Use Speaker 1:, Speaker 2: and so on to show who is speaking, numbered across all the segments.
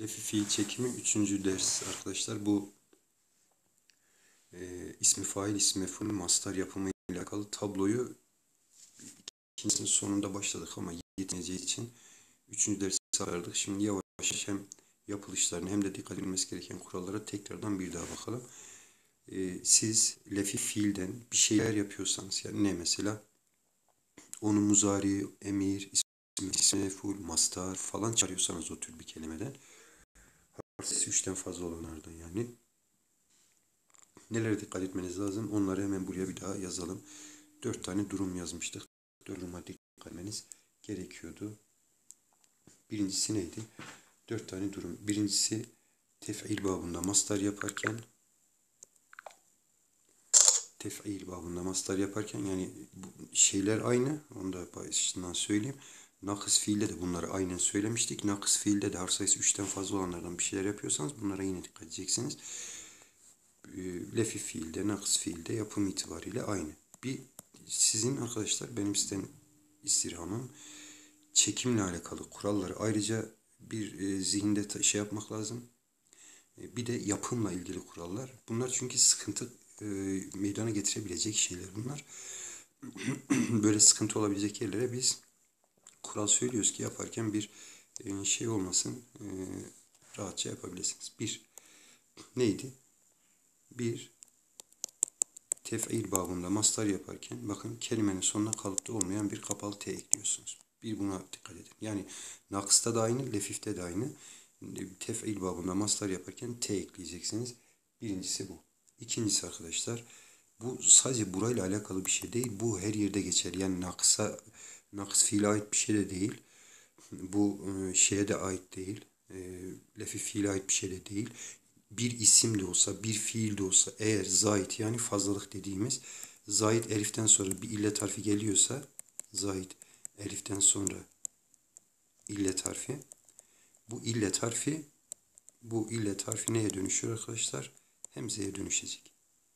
Speaker 1: Lefi fiil çekimi 3. ders arkadaşlar. Bu e, ismi fail, ismi mef'ul, mastar yapımı ile alakalı tabloyu ikincisinin sonunda başladık ama yetmeyeceği için 3. dersi sardık. Şimdi yavaş yavaş hem yapılışlarını hem de dikkat edilmesi gereken kurallara tekrardan bir daha bakalım. E, siz lefi fiilden bir şeyler yapıyorsanız yani ne mesela onu muzari, emir, ismi, ismi mef'ul, mastar falan çağırıyorsanız o tür bir kelimeden harf üçten fazla olanlardan yani. Nelere dikkat etmeniz lazım? Onları hemen buraya bir daha yazalım. Dört tane durum yazmıştık. Duruma dikkat etmeniz gerekiyordu. Birincisi neydi? Dört tane durum. Birincisi tef'il babında mastar yaparken tef'il babında mastar yaparken yani şeyler aynı. Onu da başından söyleyeyim. Nakıs fiilde de bunları aynen söylemiştik. Nakıs fiilde de harf sayısı 3'ten fazla olanlardan bir şeyler yapıyorsanız bunlara yine dikkat edeceksiniz. Ee, Lefi fiilde, nakıs fiilde yapım itibariyle aynı. Bir sizin arkadaşlar benim sizden istirhamım çekimle alakalı kuralları ayrıca bir e, zihinde şey yapmak lazım. E, bir de yapımla ilgili kurallar. Bunlar çünkü sıkıntı e, meydana getirebilecek şeyler bunlar. Böyle sıkıntı olabilecek yerlere biz kural söylüyoruz ki yaparken bir e, şey olmasın e, rahatça yapabilirsiniz. Bir neydi? Bir tef'il babında mastar yaparken bakın kelimenin sonuna kalıpta olmayan bir kapalı T ekliyorsunuz. Bir buna dikkat edin. Yani nakısta da aynı, lefifte de aynı. Tef'il babında mastar yaparken T ekleyeceksiniz. Birincisi bu. İkincisi arkadaşlar bu sadece burayla alakalı bir şey değil. Bu her yerde geçer. Yani naksa nakıs fiile ait bir şey de değil. Bu e, şeye de ait değil. E, lefi fiile ait bir şey de değil. Bir isim de olsa, bir fiil de olsa eğer zait yani fazlalık dediğimiz zait eliften sonra bir illet harfi geliyorsa zait eliften sonra illet harfi bu illet harfi bu illet harfi neye dönüşüyor arkadaşlar? Hemzeye dönüşecek.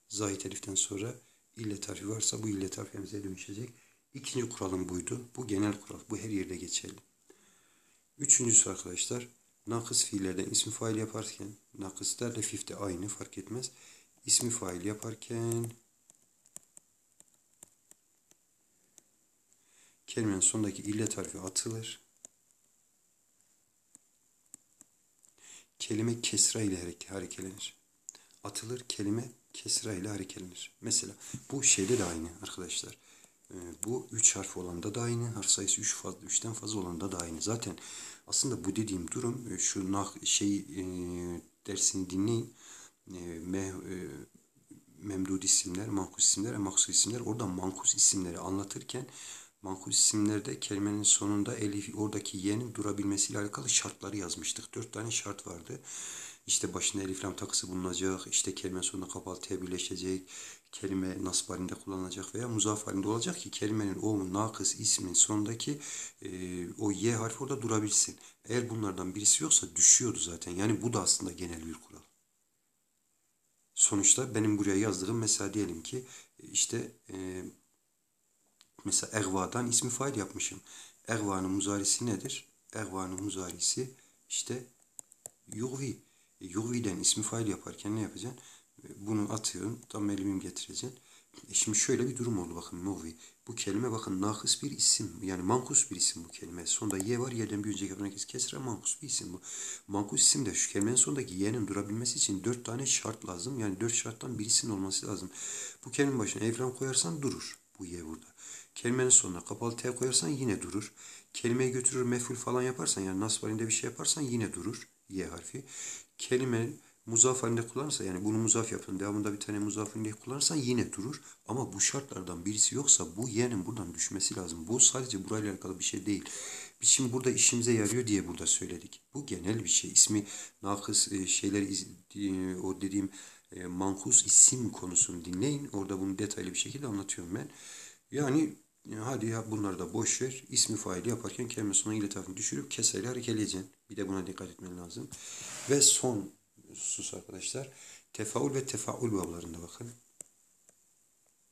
Speaker 1: Zait eliften sonra illet harfi varsa bu illet harfi hemzeye dönüşecek. İkinci kuralım buydu. Bu genel kural. Bu her yerde geçerli. Üçüncüsü arkadaşlar nakıs fiillerden ismi fail yaparken nakıslar lefifte aynı fark etmez. İsmi fail yaparken kelimenin sonundaki illet harfi atılır. Kelime kesra ile harekelenir. Atılır kelime kesra ile harekelenir. Mesela bu şeyde de aynı arkadaşlar. Ee, bu 3 harf olanda da aynı. Harf sayısı 3 fazla 3'ten fazla olanda da aynı. Zaten aslında bu dediğim durum e, şu nah şey e, dersini dinleyin. E, me, e, memdud isimler, mankus isimler maksus isimler. Orada mankus isimleri anlatırken mankus isimlerde kelimenin sonunda elif oradaki y'nin durabilmesiyle alakalı şartları yazmıştık. Dört tane şart vardı. İşte başında elif lam takısı bulunacak, işte kelime sonunda kapalı t birleşecek, kelime nasb halinde kullanılacak veya muzaf halinde olacak ki kelimenin o nakıs ismin sonundaki e, o y harfi orada durabilsin. Eğer bunlardan birisi yoksa düşüyordu zaten. Yani bu da aslında genel bir kural. Sonuçta benim buraya yazdığım mesela diyelim ki işte e, mesela egvadan ismi fail yapmışım. Egvanın muzarisi nedir? Egvanın muzarisi işte yugvi. E, yugvi'den ismi fail yaparken ne yapacaksın? Bunu atıyorum. Tam elimim getireceğim. E şimdi şöyle bir durum oldu bakın novi. Bu kelime bakın nakıs bir isim. Yani mankus bir isim bu kelime. Sonunda y var. Y'den bir önceki yapılan kesre mankus bir isim bu. Mankus isim de şu kelimenin sonundaki y'nin durabilmesi için dört tane şart lazım. Yani dört şarttan birisinin olması lazım. Bu kelimenin başına evren koyarsan durur. Bu y burada. Kelimenin sonuna kapalı t koyarsan yine durur. Kelimeyi götürür meful falan yaparsan yani nasb halinde bir şey yaparsan yine durur. Y harfi. Kelimenin muzaf halinde kullanırsa yani bunu muzaf yapın devamında bir tane muzaf halinde kullanırsan yine durur. Ama bu şartlardan birisi yoksa bu yeğenin buradan düşmesi lazım. Bu sadece burayla alakalı bir şey değil. Biz şimdi burada işimize yarıyor diye burada söyledik. Bu genel bir şey. İsmi nakıs e, şeyler e, o dediğim e, mankus isim konusunu dinleyin. Orada bunu detaylı bir şekilde anlatıyorum ben. Yani hadi ya bunları da boş ver. İsmi faili yaparken kelime sonuna ile düşürüp keseyle harekeleyeceksin. Bir de buna dikkat etmen lazım. Ve son husus arkadaşlar. Tefaul ve tefaul bablarında bakın.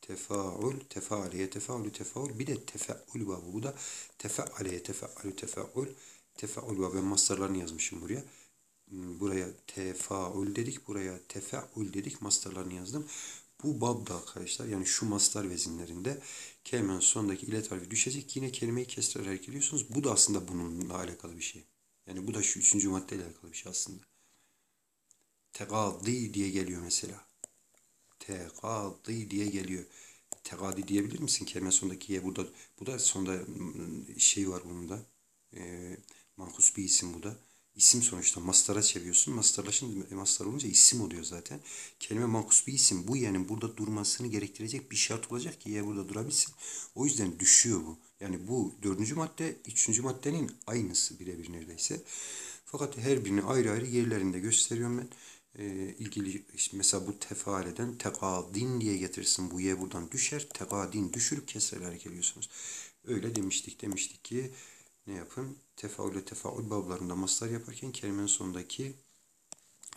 Speaker 1: Tefaul, tefaaliye, tefaulü, tefaul. Bir de tefaul babı. Bu da tefaaliye, tefaulü, tefaul. Tefaul babı. Ben mastarlarını yazmışım buraya. buraya tefaül dedik. Buraya tefeül dedik. Mastarlarını yazdım. Bu babda arkadaşlar yani şu mastar vezinlerinde kelimenin sonundaki ilet düşecek. Yine kelimeyi kestirerek geliyorsunuz. Bu da aslında bununla alakalı bir şey. Yani bu da şu üçüncü maddeyle alakalı bir şey aslında. Tegadi diye geliyor mesela. Tegadi diye geliyor. Tegadi diyebilir misin? Kelime sonundaki ye burada. Bu da sonunda şey var bunun da. E, mankus bir isim bu da. İsim sonuçta mastara çeviriyorsun. Mastarlaşınca mastar olunca isim oluyor zaten. Kelime mankus bir isim. Bu yani burada durmasını gerektirecek bir şart olacak ki ya burada durabilsin. O yüzden düşüyor bu. Yani bu dördüncü madde, üçüncü maddenin aynısı birebir neredeyse. Fakat her birini ayrı ayrı yerlerinde gösteriyorum ben. Ee, ilgili işte mesela bu tefaal eden tekadin diye getirsin. Bu ye buradan düşer. Tekadin düşürüp kesreler geliyorsunuz. Öyle demiştik. Demiştik ki ne yapın? Tefaül ve tefaül bablarında mastar yaparken kelimenin sonundaki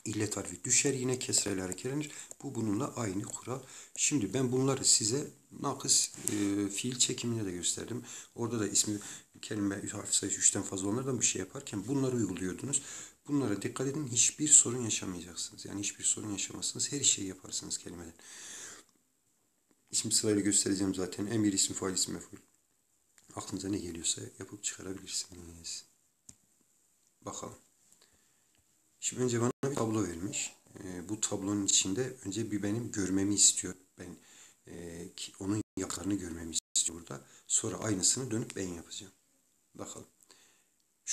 Speaker 1: illet harfi düşer yine kesreyle hareketlenir. Bu bununla aynı kural. Şimdi ben bunları size nakıs e, fiil çekimine de gösterdim. Orada da ismi kelime harf sayısı 3'ten fazla olanlardan bir şey yaparken bunları uyguluyordunuz. Bunlara dikkat edin. Hiçbir sorun yaşamayacaksınız. Yani hiçbir sorun yaşamazsınız. Her şeyi yaparsınız kelimeden. İsim sırayla göstereceğim zaten. Emir ismi, fail ismi, meful. Aklınıza ne geliyorsa yapıp çıkarabilirsiniz. Bakalım. Şimdi önce bana bir tablo vermiş. E, bu tablonun içinde önce bir benim görmemi istiyor. Ben e, ki onun yapılarını görmemi istiyor burada. Sonra aynısını dönüp ben yapacağım. Bakalım.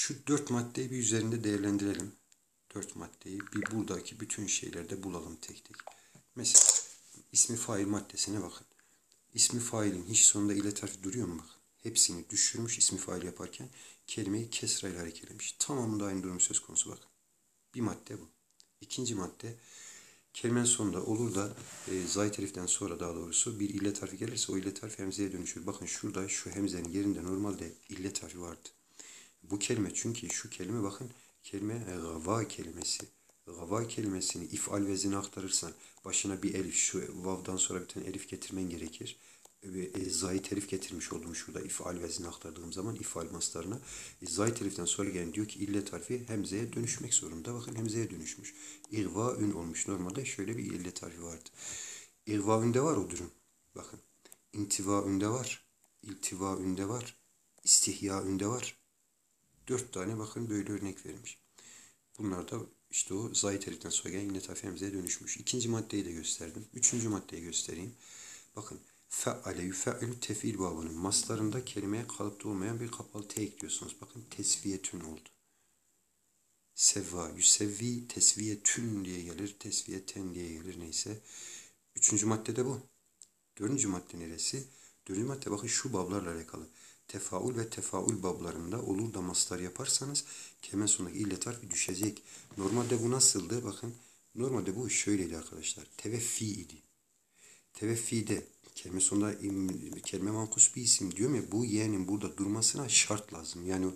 Speaker 1: Şu dört maddeyi bir üzerinde değerlendirelim. Dört maddeyi bir buradaki bütün şeylerde bulalım tek tek. Mesela ismi fail maddesine bakın. İsmi failin hiç sonunda ilet harfi duruyor mu bakın. Hepsini düşürmüş ismi fail yaparken kelimeyi kesra ile harekelemiş. Tamamında aynı durum söz konusu bakın. Bir madde bu. İkinci madde kelimenin sonunda olur da e, zayit eliften sonra daha doğrusu bir illet harfi gelirse o illet harfi hemzeye dönüşür. Bakın şurada şu hemzenin yerinde normalde illet harfi vardı. Bu kelime çünkü şu kelime bakın kelime e, gava kelimesi. Gava kelimesini ifal vezine aktarırsan başına bir elif şu vavdan sonra bir tane elif getirmen gerekir ve e, zayit elif getirmiş oldum şurada ifal vezini aktardığım zaman ifal maslarına. E, zayit eliften sonra gelen diyor ki illet harfi hemzeye dönüşmek zorunda. Bakın hemzeye dönüşmüş. İrva ün olmuş. Normalde şöyle bir illet harfi vardı. İrva ünde var o durum. Bakın. İntiva ünde var. İltiva ünde var. İstihya ünde var. Dört tane bakın böyle örnek vermiş. Bunlar da işte o zayit eliften sonra gelen hemzeye dönüşmüş. İkinci maddeyi de gösterdim. Üçüncü maddeyi göstereyim. Bakın feale yüfe'lü tefil babının maslarında kelimeye kalıpta olmayan bir kapalı T ekliyorsunuz. Bakın tesviyetün oldu. Sevva, yüsevvi, tesviyetün diye gelir. Tesviyeten diye gelir neyse. Üçüncü madde de bu. Dördüncü madde neresi? Dördüncü madde bakın şu bablarla alakalı. Tefaul ve tefaul bablarında olur da maslar yaparsanız kemen sonundaki illet harfi düşecek. Normalde bu nasıldı? Bakın normalde bu şöyleydi arkadaşlar. Teveffi idi. Teveffide kelime sonunda kelime mankus bir isim diyor ya bu yeğenin burada durmasına şart lazım. Yani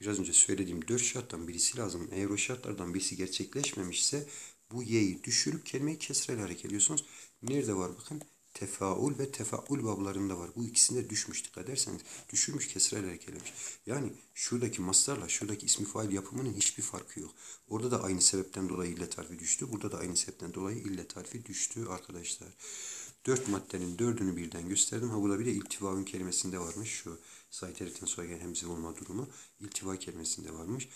Speaker 1: biraz önce söylediğim dört şarttan birisi lazım. Eğer o şartlardan birisi gerçekleşmemişse bu ye'yi düşürüp kelimeyi kesreyle hareket ediyorsunuz. Nerede var bakın? Tefaul ve tefaul bablarında var. Bu ikisinde düşmüş dikkat ederseniz. Düşürmüş kesreyle hareketlemiş. Yani şuradaki maslarla şuradaki ismi fail yapımının hiçbir farkı yok. Orada da aynı sebepten dolayı illet harfi düştü. Burada da aynı sebepten dolayı illet harfi düştü arkadaşlar. Dört maddenin dördünü birden gösterdim. Ha burada bir de iltivaün kelimesinde varmış. Şu zayteritten sonra gelen hemze olma durumu iltiva kelimesinde varmış.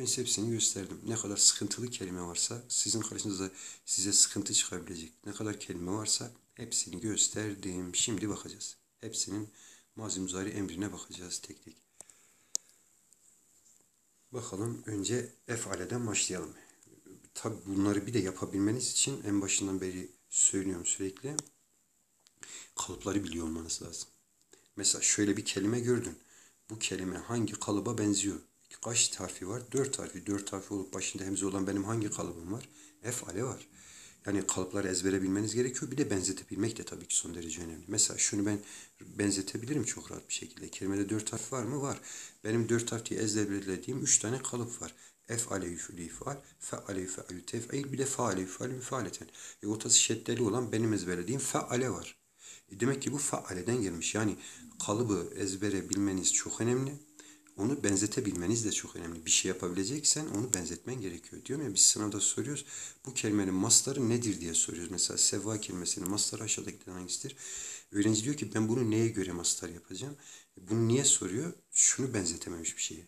Speaker 1: Ben size hepsini gösterdim. Ne kadar sıkıntılı kelime varsa sizin karşınızda size sıkıntı çıkabilecek ne kadar kelime varsa hepsini gösterdim. Şimdi bakacağız. Hepsinin mazi muzari emrine bakacağız tek tek. Bakalım önce efaleden başlayalım. Tabi bunları bir de yapabilmeniz için en başından beri söylüyorum sürekli kalıpları biliyor olmanız lazım. Mesela şöyle bir kelime gördün. Bu kelime hangi kalıba benziyor? Kaç harfi var? Dört harfi. Dört harfi olup başında hemze olan benim hangi kalıbım var? Efale var. Yani kalıpları ezbere bilmeniz gerekiyor. Bir de benzetebilmek de tabii ki son derece önemli. Mesela şunu ben benzetebilirim çok rahat bir şekilde. Kelimede dört harf var mı? Var. Benim dört harf diye ezberlediğim üç tane kalıp var. Ef'ale yüfülü ifal, fe'ale yüfe'lü tef'il, bir de fa'ale yüfe'lü müfaleten. E ortası şeddeli olan benim ezberlediğim fe'ale var. E demek ki bu faaleden gelmiş. Yani kalıbı ezbere bilmeniz çok önemli. Onu benzetebilmeniz de çok önemli. Bir şey yapabileceksen onu benzetmen gerekiyor. Diyorum ya biz sınavda soruyoruz. Bu kelimenin mastarı nedir diye soruyoruz. Mesela sevva kelimesinin mastarı aşağıdakilerden hangisidir? Öğrenci diyor ki ben bunu neye göre mastar yapacağım? Bunu niye soruyor? Şunu benzetememiş bir şeye.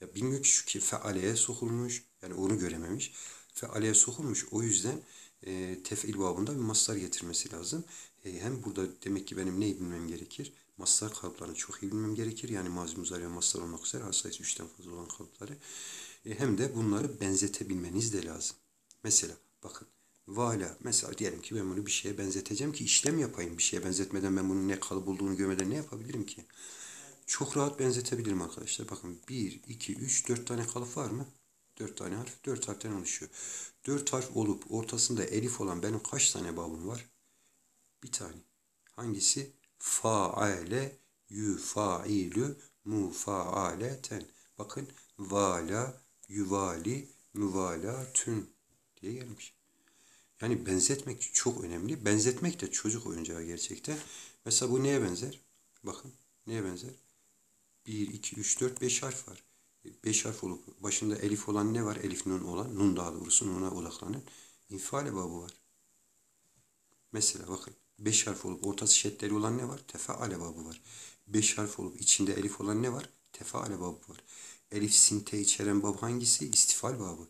Speaker 1: Ya bilmiyor ki şu ki fealeye sokulmuş. Yani onu görememiş. Fealeye sokulmuş. O yüzden e, tefil babında bir mastar getirmesi lazım. E, hem burada demek ki benim neyi bilmem gerekir? Mastar kalıplarını çok iyi bilmem gerekir. Yani mazi muzari mastar olmak üzere sayısı üçten fazla olan kalıpları. E, hem de bunları benzetebilmeniz de lazım. Mesela bakın vala mesela diyelim ki ben bunu bir şeye benzeteceğim ki işlem yapayım. Bir şeye benzetmeden ben bunun ne kalıp olduğunu görmeden ne yapabilirim ki? Çok rahat benzetebilirim arkadaşlar. Bakın 1, 2, 3, 4 tane kalıp var mı? 4 tane harf. 4 harften oluşuyor. 4 harf olup ortasında elif olan benim kaç tane babım var? Bir tane. Hangisi? Faale, yufailü, mufaaleten. Bakın vala, yuvali, tün diye gelmiş. Yani benzetmek çok önemli. Benzetmek de çocuk oyuncağı gerçekten. Mesela bu neye benzer? Bakın neye benzer? 1, 2, 3, 4, 5 harf var. 5 harf olup başında elif olan ne var? Elif nun olan, nun daha doğrusu nuna odaklanın. İnfial babı var. Mesela bakın 5 harf olup ortası şeddeli olan ne var? Tefaale babı var. 5 harf olup içinde elif olan ne var? Tefaale babı var. Elif sin te içeren bab hangisi? İstifal babı.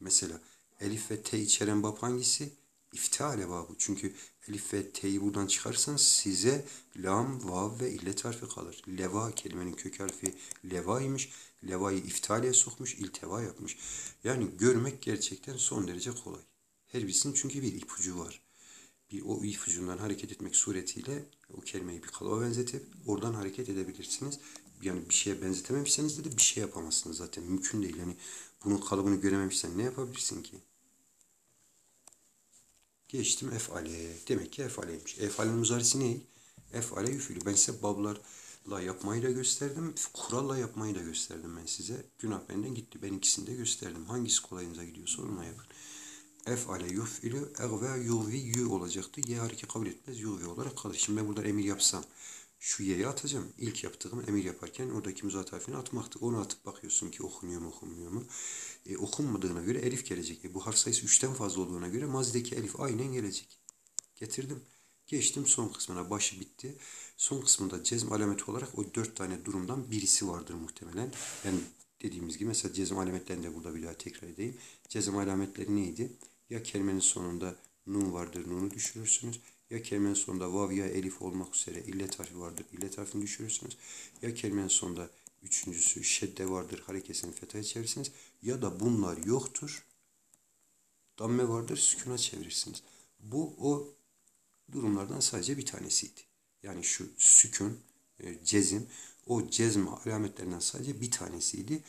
Speaker 1: Mesela elif ve te içeren bab hangisi? İftihale babı. Çünkü elif ve t'yi buradan çıkarsanız size lam, vav ve illet harfi kalır. Leva kelimenin kök harfi levaymış. Levayı iftihaleye sokmuş, ilteva yapmış. Yani görmek gerçekten son derece kolay. Her birisinin çünkü bir ipucu var. Bir o ipucundan hareket etmek suretiyle o kelimeyi bir kalıba benzetip oradan hareket edebilirsiniz. Yani bir şeye benzetememişseniz de bir şey yapamazsınız zaten. Mümkün değil. Yani bunun kalıbını görememişsen ne yapabilirsin ki? Geçtim efale. Demek ki efaleymiş. Efalenin muzarisi ne? Efale yüfülü. Ben size bablarla yapmayı da gösterdim. Kuralla yapmayı da gösterdim ben size. Günah benden gitti. Ben ikisini de gösterdim. Hangisi kolayınıza gidiyorsa onunla yapın. Efale yufülü egve yuvi yu olacaktı. Y hareke kabul etmez. Yuvi olarak kalır. Şimdi ben burada emir yapsam şu y'yi atacağım. İlk yaptığım emir yaparken oradaki muzat harfini atmaktı. Onu atıp bakıyorsun ki okunuyor mu okunmuyor mu. E, okunmadığına göre elif gelecek. E, bu harf sayısı üçten fazla olduğuna göre mazideki elif aynen gelecek. Getirdim. Geçtim son kısmına. Başı bitti. Son kısmında cezm alameti olarak o dört tane durumdan birisi vardır muhtemelen. Yani dediğimiz gibi mesela cezm alametlerini de burada bir daha tekrar edeyim. Cezm alametleri neydi? Ya kelimenin sonunda nun vardır, nunu düşürürsünüz. Ya kelimenin sonunda vav ya elif olmak üzere illet harfi vardır, illet harfini düşürürsünüz. Ya kelimenin sonunda üçüncüsü şedde vardır, harekesini fethaya çevirirsiniz. Ya da bunlar yoktur, damme vardır, sükuna çevirirsiniz. Bu o durumlardan sadece bir tanesiydi. Yani şu sükun, e, cezim, o cezm alametlerinden sadece bir tanesiydi.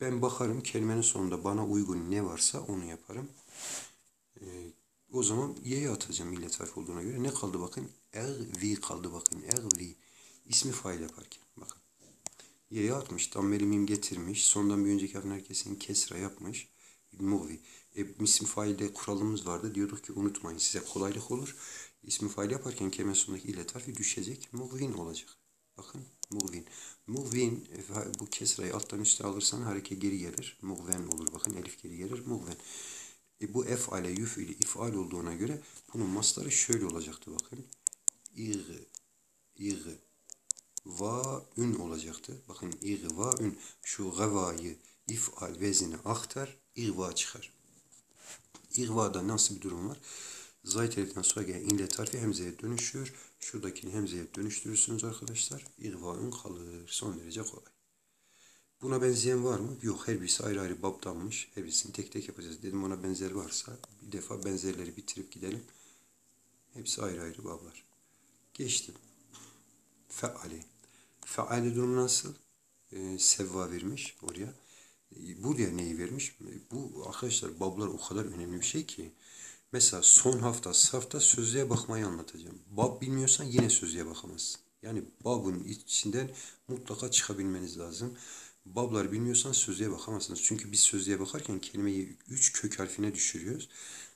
Speaker 1: Ben bakarım kelimenin sonunda bana uygun ne varsa onu yaparım. Ee, o zaman y'ye atacağım millet harfi olduğuna göre. Ne kaldı bakın? Egvi kaldı bakın. Egvi. İsmi fail yaparken. Bakın. Y'ye atmış. Dammeli mim getirmiş. Sondan bir önceki harfin herkesin kesra yapmış. Muvi. E, ismi failde kuralımız vardı. Diyorduk ki unutmayın size kolaylık olur. İsmi fail yaparken kelime sonundaki illet harfi düşecek. Muvin olacak. Bakın muvin. Muvin e, bu kesrayı alttan üstte alırsan hareket geri gelir. Muvven olur. Bakın elif geri gelir. Muvven. E bu efale yüfili ifal olduğuna göre bunun masları şöyle olacaktı bakın. İğ, İğ, va, ün olacaktı. Bakın İğ, va, ün. Şu gavayı ifal vezini aktar, İğva çıkar. İğva'da nasıl bir durum var? Zayt eliften sonra gelen inlet harfi hemzeye dönüşüyor. Şuradakini hemzeye dönüştürürsünüz arkadaşlar. İğva, kalır. Son derece kolay. Buna benzeyen var mı? Yok. Her birisi ayrı ayrı babdanmış. Her birisini tek tek yapacağız. Dedim ona benzer varsa bir defa benzerleri bitirip gidelim. Hepsi ayrı ayrı bablar. Geçtim. Feali. Feali durum nasıl? Ee, sevva vermiş oraya. Ee, buraya neyi vermiş? Bu arkadaşlar bablar o kadar önemli bir şey ki. Mesela son hafta, hafta sözlüğe bakmayı anlatacağım. Bab bilmiyorsan yine sözlüğe bakamazsın. Yani babın içinden mutlaka çıkabilmeniz lazım. Bablar bilmiyorsan sözlüğe bakamazsınız. Çünkü biz sözlüğe bakarken kelimeyi üç kök harfine düşürüyoruz.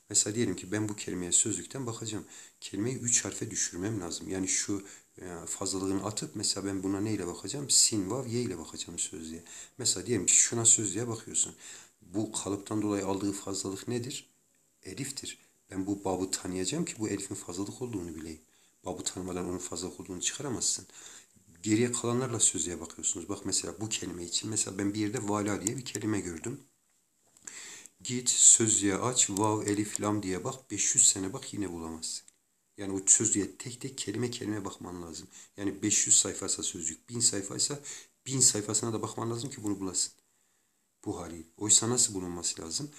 Speaker 1: Mesela diyelim ki ben bu kelimeye sözlükten bakacağım. Kelimeyi üç harfe düşürmem lazım. Yani şu yani fazlalığını atıp mesela ben buna neyle bakacağım? Sin, vav, ye ile bakacağım sözlüğe. Mesela diyelim ki şuna sözlüğe bakıyorsun. Bu kalıptan dolayı aldığı fazlalık nedir? Eliftir. Ben bu babı tanıyacağım ki bu elifin fazlalık olduğunu bileyim. Babı tanımadan onun fazlalık olduğunu çıkaramazsın. Geriye kalanlarla sözlüğe bakıyorsunuz. Bak mesela bu kelime için. Mesela ben bir yerde vala diye bir kelime gördüm. Git sözlüğe aç vav elif lam diye bak 500 sene bak yine bulamazsın. Yani o sözlüğe tek tek kelime kelime bakman lazım. Yani 500 sayfaysa sözlük, 1000 sayfaysa 1000 sayfasına da bakman lazım ki bunu bulasın. Bu haliyle. Oysa nasıl bulunması lazım?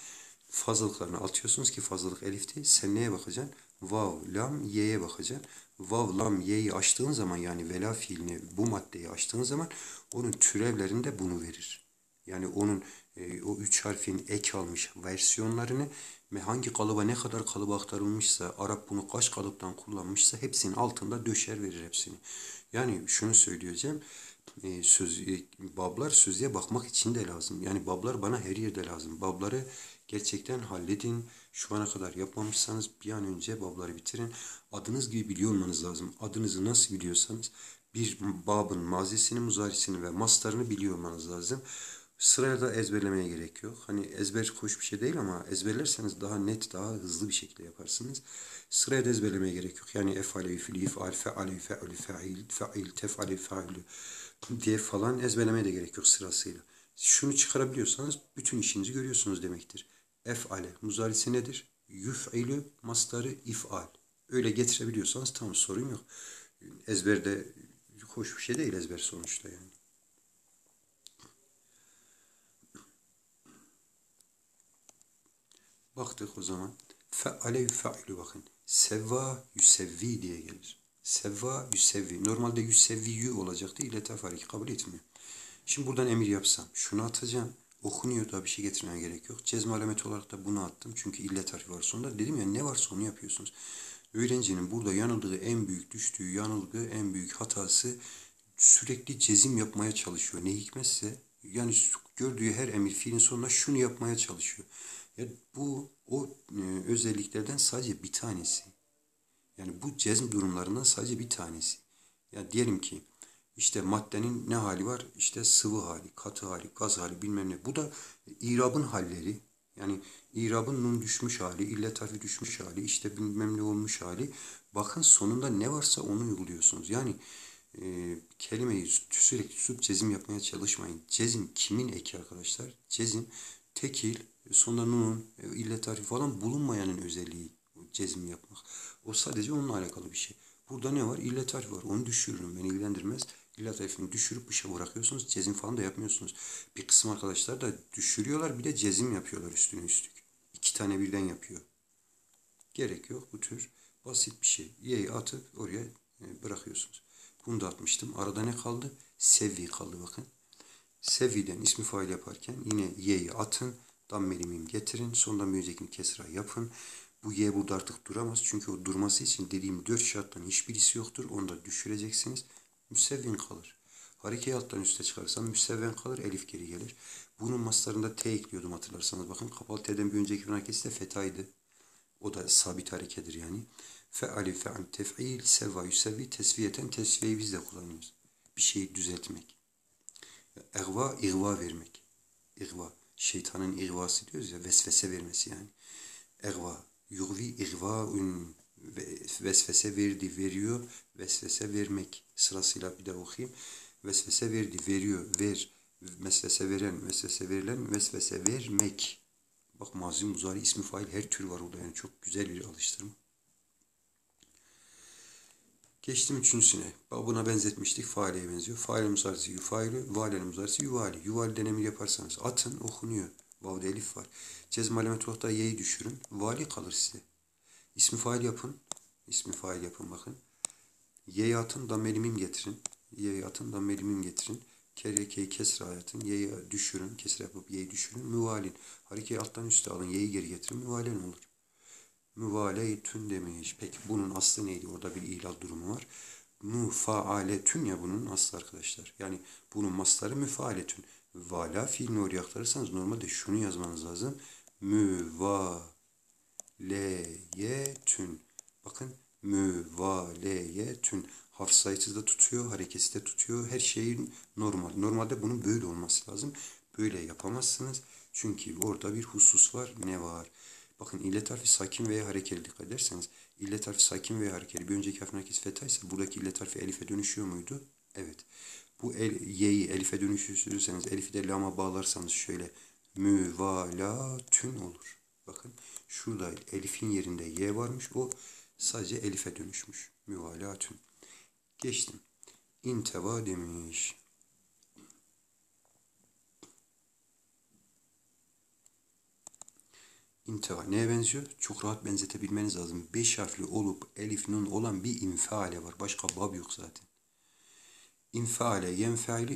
Speaker 1: Fazlalıklarını atıyorsunuz ki fazlalık elifti. Sen neye bakacaksın? Vav, lam, ye'ye bakacaksın. Vav, lam, ye'yi açtığın zaman yani vela fiilini bu maddeyi açtığın zaman onun türevlerinde bunu verir. Yani onun e, o üç harfin ek almış versiyonlarını ve hangi kalıba ne kadar kalıba aktarılmışsa, Arap bunu kaç kalıptan kullanmışsa hepsinin altında döşer verir hepsini. Yani şunu söyleyeceğim, e, söz, e, bablar sözlüğe bakmak için de lazım. Yani bablar bana her yerde lazım. Babları gerçekten halledin. Şu ana kadar yapmamışsanız bir an önce babları bitirin. Adınız gibi biliyor olmanız lazım. Adınızı nasıl biliyorsanız bir babın mazisini, muzarisini ve mastarını biliyor olmanız lazım. Sıraya da ezberlemeye gerek yok. Hani ezber hoş bir şey değil ama ezberlerseniz daha net, daha hızlı bir şekilde yaparsınız. Sıraya da ezberlemeye gerek yok. Yani efale, yüfili, ifal, feali, fe'li, fe'il, fe'il, tef'ali, fe'li diye falan ezberlemeye de gerek yok sırasıyla. Şunu çıkarabiliyorsanız bütün işinizi görüyorsunuz demektir. Ef'ale, muzarisi nedir? Yüf'ilü, mastarı if'al. Öyle getirebiliyorsanız tam sorun yok. Ezberde hoş bir şey değil ezber sonuçta yani. Baktık o zaman. Fe'ale yufe'ilü bakın. Sevva yüsevvi diye gelir. Sevva yüsevvi. Normalde yüsevviyü olacaktı. İlle fariki kabul etmiyor. Şimdi buradan emir yapsam. Şunu atacağım. Okunuyor da bir şey getirmeye gerek yok. Cezme alameti olarak da bunu attım. Çünkü illet harfi var sonunda. Dedim ya ne varsa onu yapıyorsunuz. Öğrencinin burada yanıldığı en büyük düştüğü yanılgı, en büyük hatası sürekli cezim yapmaya çalışıyor. Ne hikmetse yani gördüğü her emir fiilin sonunda şunu yapmaya çalışıyor. Ya bu o e, özelliklerden sadece bir tanesi. Yani bu cezm durumlarından sadece bir tanesi. Ya diyelim ki işte maddenin ne hali var? İşte sıvı hali, katı hali, gaz hali bilmem ne. Bu da irabın halleri. Yani irabın nun düşmüş hali, illet harfi düşmüş hali, işte bilmem ne olmuş hali. Bakın sonunda ne varsa onu uyguluyorsunuz. Yani e, kelimeyi sürekli tutup cezim yapmaya çalışmayın. Cezim kimin eki arkadaşlar? Cezim tekil, sonunda nunun, e, illet tarifi falan bulunmayanın özelliği cezim yapmak. O sadece onunla alakalı bir şey. Burada ne var? İllet tarifi var. Onu düşürürüm. Beni ilgilendirmez. İllet tarifini düşürüp dışa bırakıyorsunuz. Cezim falan da yapmıyorsunuz. Bir kısım arkadaşlar da düşürüyorlar. Bir de cezim yapıyorlar üstüne üstlük. İki tane birden yapıyor. Gerek yok. Bu tür basit bir şey. Y'yi atıp oraya e, bırakıyorsunuz. Bunu da atmıştım. Arada ne kaldı? Sevvi kaldı bakın. Sevvi'den ismi fail yaparken yine y'yi atın. Dammeli mim getirin. Sonunda müezzekini kesra yapın. Bu y burada artık duramaz. Çünkü o durması için dediğim dört şarttan hiçbirisi yoktur. Onu da düşüreceksiniz. Müsevvin kalır. Harekeyi alttan üste çıkarsam müsevven kalır. Elif geri gelir. Bunun maslarında t ekliyordum hatırlarsanız. Bakın kapalı t'den bir önceki bir hareketi de fetaydı. O da sabit harekedir yani. Feali fe'an tef'il sevva yüsevvi tesviyeten tesviyeyi biz de kullanıyoruz. Bir şeyi düzeltmek. Egva, igva vermek. İgva. Şeytanın igvası diyoruz ya, vesvese vermesi yani. Egva. Yugvi igvaun. Vesvese verdi, veriyor. Vesvese vermek. Sırasıyla bir de okuyayım. Vesvese verdi, veriyor, ver. Vesvese veren, vesvese verilen, vesvese vermek. Bak mazi muzari ismi fail her tür var orada yani çok güzel bir alıştırma. Geçtim üçüncüsüne. Buna benzetmiştik. Faileye benziyor. Faile musarisi yufailü, valen musarisi yuvali. Yuvaliden emir yaparsanız atın okunuyor. Vavda elif var. Cezm alamet olarak y'yi düşürün. Vali kalır size. İsmi fail yapın. İsmi fail yapın bakın. Y'yi atın da melimim getirin. Y'yi atın da melimim getirin. Kerekeyi kesra atın. Y'yi düşürün. Kesra yapıp y'yi düşürün. Müvalin. Harekeyi alttan üste alın. Y'yi geri getirin. Müvalen olur müvaleytün demiş. Peki bunun aslı neydi? Orada bir ihlal durumu var. Mufaaletün ya bunun aslı arkadaşlar. Yani bunun masları müfaaletün. Vala fiilini oraya aktarırsanız normalde şunu yazmanız lazım. Müvaleyetün. Bakın müvaleyetün. Harf sayısı da tutuyor, hareketi de tutuyor. Her şeyin normal. Normalde bunun böyle olması lazım. Böyle yapamazsınız. Çünkü orada bir husus var. Ne var? Bakın illet harfi sakin veya harekeli dikkat ederseniz. illet harfi sakin veya harekeli. Bir önceki harfin hareketi feta ise buradaki illet harfi elife dönüşüyor muydu? Evet. Bu el, y'yi elife dönüştürürseniz, elifi de lama bağlarsanız şöyle müvalatün olur. Bakın şurada elifin yerinde y varmış. O sadece elife dönüşmüş. Müvalatün. Geçtim. İnteva demiş. İnteva neye benziyor? Çok rahat benzetebilmeniz lazım. Beş harfli olup elif nun olan bir infiale var. Başka bab yok zaten. İnfiale, yenfeali,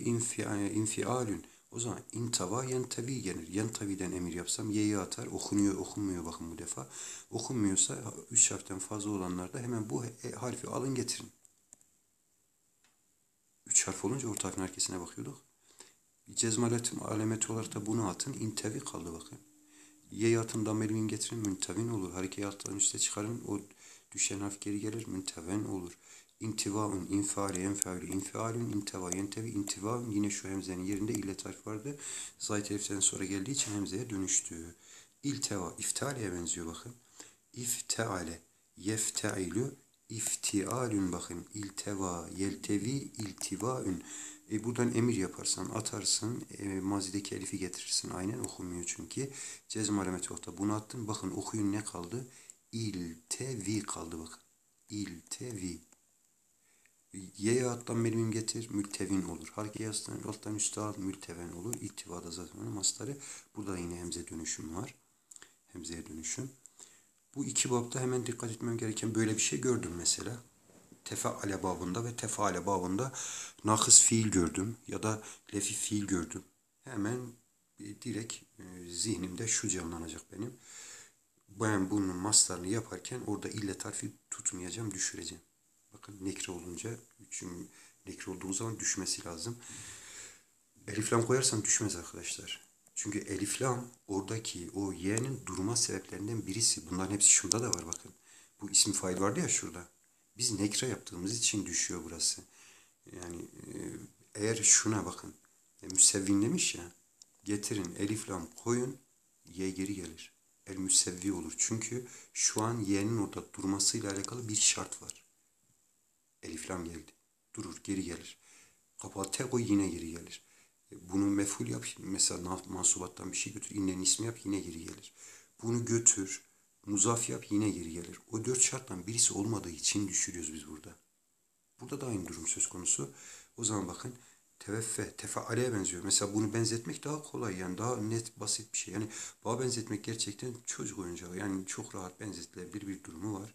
Speaker 1: infialün. O zaman intava yentevi gelir. Yenteviden emir yapsam y'yi atar. Okunuyor, okunmuyor bakın bu defa. Okunmuyorsa üç harften fazla olanlarda hemen bu harfi alın getirin. Üç harf olunca orta harfin arkasına bakıyorduk. Cezmalet alameti olarak da bunu atın. İntevi kaldı bakın. Y'yi atın damelin getirin. Müntevin olur. Harekeyi alttan üste çıkarın. O düşen harf geri gelir. Münteven olur. İntivaun, infiali, enfiali, infialun, intiva, yentevi, intivaun. Yine şu hemzenin yerinde illet harf vardı. Zayt eliften sonra geldiği için hemzeye dönüştü. İlteva, iftaliye benziyor bakın. İfteale, yefteilü, iftialün bakın. İlteva, yeltevi, iltivaün. E buradan emir yaparsan atarsın. E, mazideki elifi getirirsin. Aynen okunmuyor çünkü. Cezm alameti orta. Bunu attın. Bakın okuyun ne kaldı? İltevi kaldı bakın. İltevi. Y'ye alttan melimim getir, mültevin olur. Hareke alttan, alttan üstte al, mülteven olur. İttivada zaten onun mastarı. Burada yine hemze dönüşüm var. Hemzeye dönüşüm. Bu iki babda hemen dikkat etmem gereken böyle bir şey gördüm mesela. Tefaale babında ve tefaale babında nakıs fiil gördüm ya da lefi fiil gördüm. Hemen direkt e, zihnimde şu canlanacak benim. Ben bunun mastarını yaparken orada ille tarfi tutmayacağım, düşüreceğim. Bakın nekre olunca, çünkü nekre olduğu zaman düşmesi lazım. Eliflam koyarsan düşmez arkadaşlar. Çünkü eliflam oradaki o y'nin durma sebeplerinden birisi. Bunların hepsi şurada da var bakın. Bu isim fail vardı ya şurada. Biz nekre yaptığımız için düşüyor burası. Yani e, eğer şuna bakın. E, müsevvin demiş ya. Getirin eliflam koyun. Y geri gelir. El müsevvi olur. Çünkü şu an y'nin orada durmasıyla alakalı bir şart var. Eliflam geldi. Durur, geri gelir. Kapağı tek o yine geri gelir. E, bunu meful yap. Mesela mansubattan bir şey götür. İnnenin ismi yap yine geri gelir. Bunu götür. Muzaf yap yine geri gelir. O dört şarttan birisi olmadığı için düşürüyoruz biz burada. Burada da aynı durum söz konusu. O zaman bakın teveffe, tefaale'ye benziyor. Mesela bunu benzetmek daha kolay yani daha net, basit bir şey. Yani bağ benzetmek gerçekten çocuk oyuncağı. Yani çok rahat benzetilebilir bir durumu var.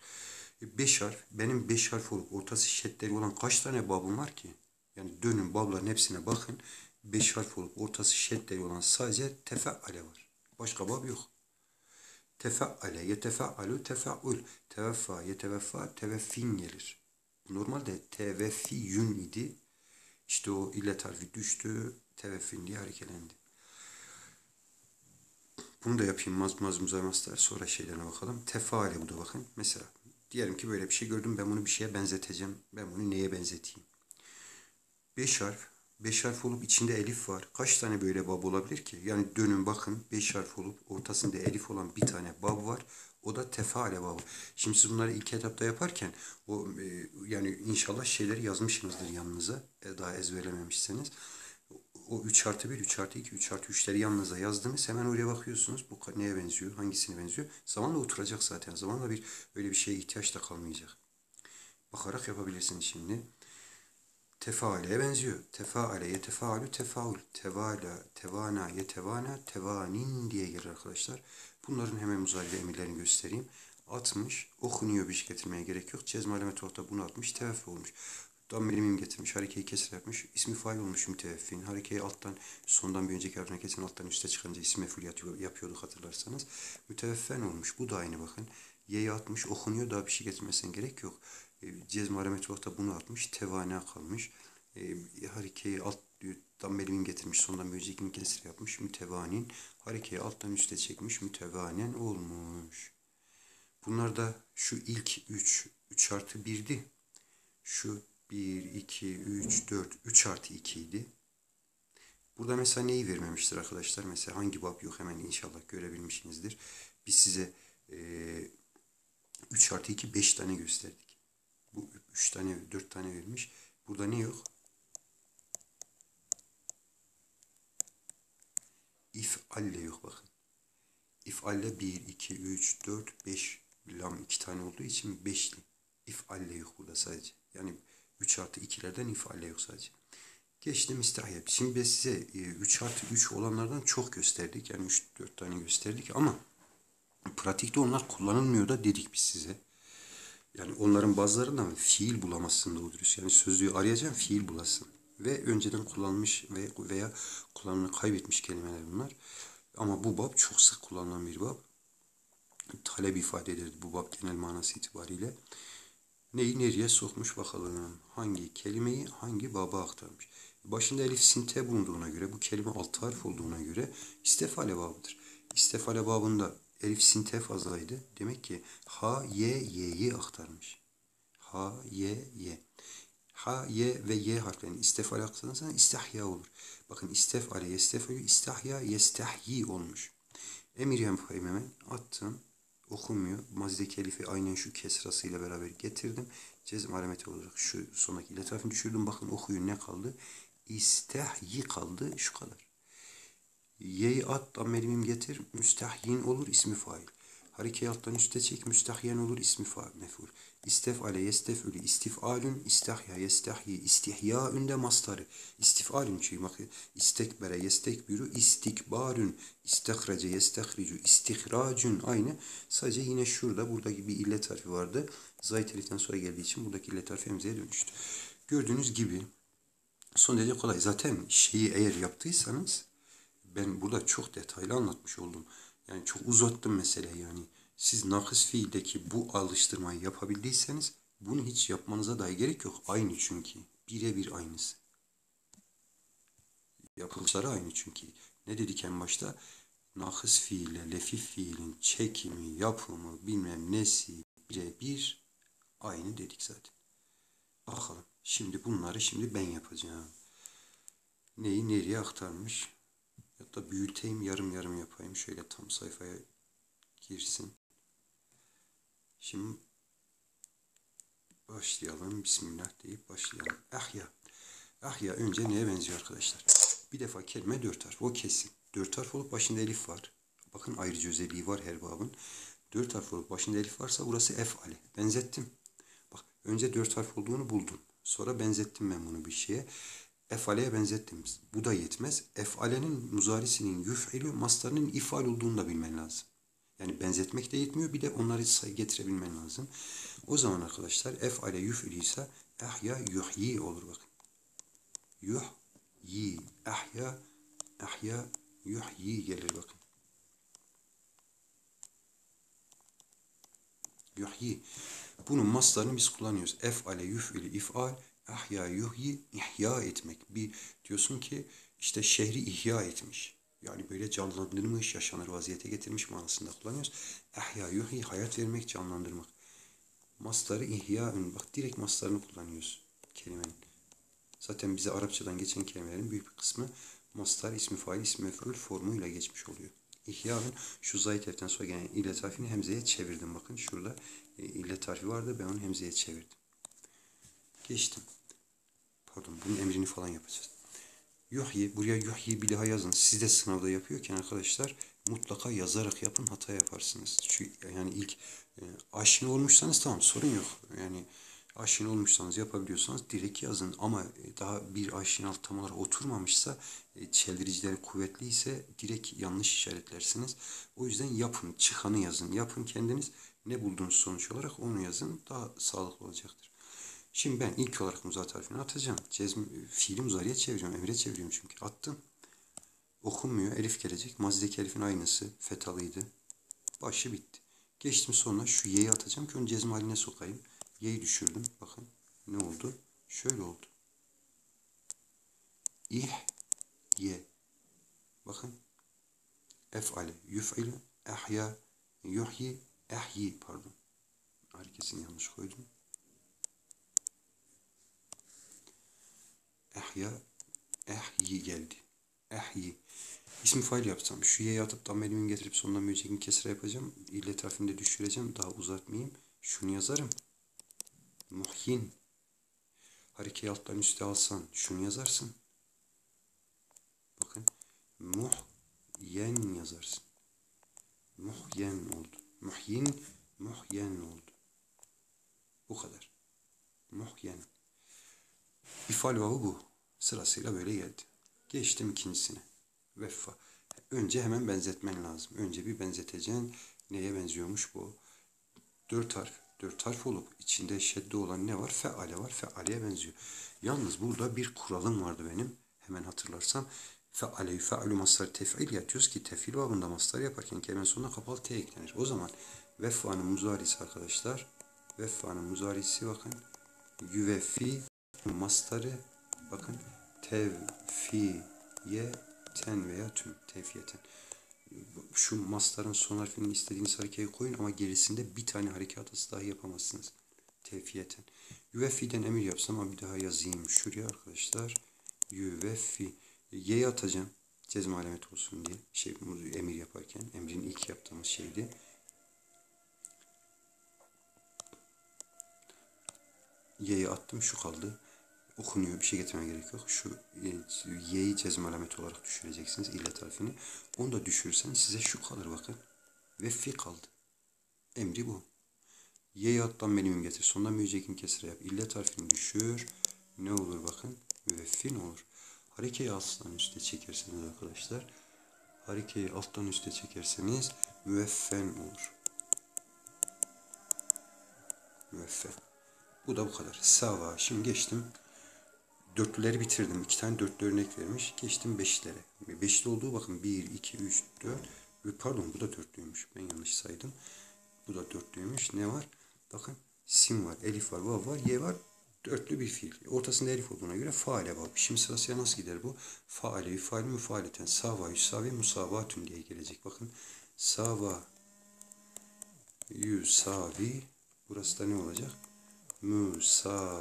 Speaker 1: Beş harf. Benim beş harf olup ortası şeddeli olan kaç tane babım var ki? Yani dönün babların hepsine bakın. Beş harf olup ortası şeddeli olan sadece tefeale var. Başka bab yok. Tefeale, yetefealu, tefeul. Teveffa, yeteveffa, teveffin gelir. Normalde teveffiyün idi. İşte o illet harfi düştü. Teveffin diye harekelendi. Bunu da yapayım maz maz muzaymaslar sonra şeylerine bakalım. Tefaale bu da bakın. Mesela Diyelim ki böyle bir şey gördüm. Ben bunu bir şeye benzeteceğim. Ben bunu neye benzeteyim? Beş harf. Beş harf olup içinde elif var. Kaç tane böyle bab olabilir ki? Yani dönün bakın. Beş harf olup ortasında elif olan bir tane bab var. O da tefaale babı. Şimdi siz bunları ilk etapta yaparken o e, yani inşallah şeyleri yazmışsınızdır yanınıza. E, daha ezberlememişseniz o 3 artı 1, 3 artı 2, 3 artı 3'leri yanınıza yazdınız. Hemen oraya bakıyorsunuz. Bu neye benziyor, hangisine benziyor. Zamanla oturacak zaten. Zamanla bir öyle bir şeye ihtiyaç da kalmayacak. Bakarak yapabilirsiniz şimdi. Tefaale'ye benziyor. Tefaale, yetefaalü, tefaul, tevala, tevana, yetevana, tevanin diye gelir arkadaşlar. Bunların hemen muzayile emirlerini göstereyim. 60. Okunuyor bir şey getirmeye gerek yok. Cezm alameti orta bunu atmış. Tevaffi olmuş. Dammeli mim getirmiş. Harekeyi kesir yapmış. İsmi fail olmuş müteveffin. Harekeyi alttan sondan bir önceki harfine kesin alttan üste çıkınca ismi meful yapıyorduk hatırlarsanız. Müteveffen olmuş. Bu da aynı bakın. Y'yi atmış. Okunuyor. Daha bir şey getirmesen gerek yok. E, Cezm vakta bunu atmış. Tevana kalmış. E, harekeyi alt dammeli mim getirmiş. Sondan bir önceki kesir yapmış. Mütevanin. Harekeyi alttan üste çekmiş. Mütevanen olmuş. Bunlar da şu ilk üç 3 artı 1'di. Şu 1, 2, 3, 4, 3 artı 2 idi. Burada mesela neyi vermemiştir arkadaşlar? Mesela hangi bab yok hemen inşallah görebilmişsinizdir. Biz size e, 3 artı 2 5 tane gösterdik. Bu 3 tane 4 tane vermiş. Burada ne yok? if alle yok bakın. if alle 1, 2, 3, 4, 5 lam 2 tane olduğu için 5'li. if alle yok burada sadece. Yani 3 artı 2'lerden if alle yok sadece. Geçtim istihya. Şimdi biz size 3 artı 3 olanlardan çok gösterdik. Yani 3-4 tane gösterdik ama pratikte onlar kullanılmıyor da dedik biz size. Yani onların bazılarından fiil bulamazsın doğru dürüst. Yani sözlüğü arayacaksın fiil bulasın. Ve önceden kullanmış ve veya kullanımını kaybetmiş kelimeler bunlar. Ama bu bab çok sık kullanılan bir bab. Talep ifade eder bu bab genel manası itibariyle. Neyi nereye sokmuş bakalım. Hangi kelimeyi hangi baba aktarmış. Başında elif sinte bulunduğuna göre bu kelime altı harf olduğuna göre istefale babıdır. İstefale babında elif sinte fazlaydı. Demek ki ha, ye, ye'yi aktarmış. Ha, ye, ye. Ha, ye ve ye harflerini istefale aktarırsan istahya olur. Bakın istefale, yestefale, istahya, yestahyi olmuş. Emir hemen. Attım. Okunmuyor. Mazdeki elifi aynen şu kesrasıyla beraber getirdim. Cezm alameti olarak şu sondaki ile tarafını düşürdüm. Bakın okuyun ne kaldı? İstahyi kaldı. Şu kadar. Y'yi at, ammelimim getir. Müstahyin olur ismi fail. Harekeyi alttan üste çek. Müstahyen olur ismi fail. Meful. İstefale yestefülü istifalün. İstahya yestahyi istihyaün de mastarı. İstifalün bak istekbere yestekbiru istikbarün. İstehrece yestehricu istihracün aynı. Sadece yine şurada buradaki bir illet harfi vardı. Zayt eliften sonra geldiği için buradaki illet harfi emzeye dönüştü. Gördüğünüz gibi son derece kolay. Zaten şeyi eğer yaptıysanız ben burada çok detaylı anlatmış oldum. Yani çok uzattım mesele yani. Siz nakıs fiildeki bu alıştırmayı yapabildiyseniz bunu hiç yapmanıza dahi gerek yok. Aynı çünkü. Birebir aynısı. Yapılışları aynı çünkü. Ne dedik en başta? Nakıs fiille lefif fiilin çekimi, yapımı, bilmem nesi birebir aynı dedik zaten. Bakalım. Şimdi bunları şimdi ben yapacağım. Neyi nereye aktarmış? Ya da büyüteyim yarım yarım yapayım. Şöyle tam sayfaya girsin. Şimdi başlayalım. Bismillah deyip başlayalım. Ahya. Ahya önce neye benziyor arkadaşlar? Bir defa kelime dört harf. O kesin. Dört harf olup başında elif var. Bakın ayrıca özelliği var her babın. Dört harf olup başında elif varsa burası efale. Benzettim. Bak önce dört harf olduğunu buldum. Sonra benzettim ben bunu bir şeye. Efale'ye benzettim. Bu da yetmez. Efale'nin muzarisinin yüf'ilü mastarının ifal olduğunu da bilmen lazım. Yani benzetmek de yetmiyor. Bir de onları sayı getirebilmen lazım. O zaman arkadaşlar efale yüf'ilü ise ahya yuhyi olur bakın. Yuhyi ahya ahya yuhyi gelir bakın. Yuhyi. Bunun maslarını biz kullanıyoruz. Efale yüf'ilü if'al ahya yuhyi ihya etmek. Bir diyorsun ki işte şehri ihya etmiş. Yani böyle canlandırmış, yaşanır vaziyete getirmiş manasında kullanıyoruz. Ahya yuhyi hayat vermek, canlandırmak. Masları ihya bak direkt maslarını kullanıyoruz kelimenin. Zaten bize Arapçadan geçen kelimelerin büyük bir kısmı mastar, ismi fail, ismi mef'ul formuyla geçmiş oluyor. İhya'nın şu zayit eften sonra gelen illet harfini hemzeye çevirdim. Bakın şurada e, illet vardı ben onu hemzeye çevirdim. Geçtim. Pardon bunun emrini falan yapacağız. Yuhyi, buraya yuhyi bir daha yazın. Siz de sınavda yapıyorken arkadaşlar mutlaka yazarak yapın hata yaparsınız. Çünkü yani ilk e, aşina olmuşsanız tamam sorun yok. Yani aşina olmuşsanız yapabiliyorsanız direkt yazın. Ama e, daha bir aşina tam olarak oturmamışsa e, çeldiricileri kuvvetliyse direkt yanlış işaretlersiniz. O yüzden yapın. Çıkanı yazın. Yapın kendiniz. Ne buldunuz sonuç olarak onu yazın. Daha sağlıklı olacaktır. Şimdi ben ilk olarak muzat harfini atacağım. Cezm, fiili muzariye çeviriyorum. Emre çeviriyorum çünkü. Attım. Okunmuyor. Elif gelecek. Mazideki elifin aynısı. Fetalıydı. Başı bitti. Geçtim sonra şu y'yi atacağım ki onu cezm haline sokayım. Y'yi düşürdüm. Bakın ne oldu? Şöyle oldu. İh, ye. Bakın. Ef'ale, yüf'ile, ehya, yuhyi, ehyi pardon. Herkesin yanlış koydum. Ehya. Ehyi geldi. Ehyi. İsmi fail yapsam. Y'yi atıp damelimi getirip sonuna mücekin kesre yapacağım. İllet harfini de düşüreceğim. Daha uzatmayayım. Şunu yazarım. Muhyin. Harekeyi alttan üste alsan şunu yazarsın. Bakın. Muhyen yazarsın. Muhyen oldu. Muhyin, muhyen oldu. Bu kadar. Muhyen. İfal vavı bu. Sırasıyla böyle geldi. Geçtim ikincisine. Veffa. Önce hemen benzetmen lazım. Önce bir benzeteceksin. Neye benziyormuş bu? Dört harf. Dört harf olup içinde şedde olan ne var? Feale var. Feale'ye benziyor. Yalnız burada bir kuralım vardı benim. Hemen hatırlarsam. Feale yüfe'alü mastar tef'il yatıyoruz ki tefil babında mastar yaparken kelimenin sonuna kapalı t eklenir. O zaman veffa'nın muzarisi arkadaşlar. Veffa'nın muzarisi bakın. Yüveffi mastarı bakın tevfiyeten veya tüm tevfiyeten. Şu mastarın son harfini istediğiniz harekeye koyun ama gerisinde bir tane hareket hatası dahi yapamazsınız. Tevfiyeten. Yüveffi'den emir yapsam ama bir daha yazayım şuraya arkadaşlar. Yüveffi. Y'ye atacağım. Cezme alamet olsun diye. Şey, emir yaparken. Emrin ilk yaptığımız şeydi. Y'yi attım. Şu kaldı. Okunuyor. Bir şey getirmeye gerek yok. Şu e, Y'yi cezme alameti olarak düşüreceksiniz. illet harfini. Onu da düşürürsen size şu kalır bakın. Ve fi kaldı. Emri bu. Y'yi alttan benim getir. Sonunda mücekin kesire yap. İllet harfini düşür. Ne olur bakın. Müveffi ne olur? Harekeyi alttan üste çekerseniz arkadaşlar. Harekeyi alttan üste çekerseniz müeffen olur. Müeffen. Bu da bu kadar. Sava. Şimdi geçtim. Dörtlüleri bitirdim. İki tane dörtlü örnek vermiş. Geçtim beşlere. Beşli olduğu bakın. Bir, iki, üç, dört. Pardon bu da dörtlüymüş. Ben yanlış saydım. Bu da dörtlüymüş. Ne var? Bakın sim var, elif var, vav var, ye var. Dörtlü bir fiil. Ortasında elif olduğuna göre faale var. Şimdi sırasıyla nasıl gider bu? Faale, yüfaal, müfaaleten, sava, yusavi, musavatun diye gelecek. Bakın sava, yusavi. Burası da ne olacak? Musavatun.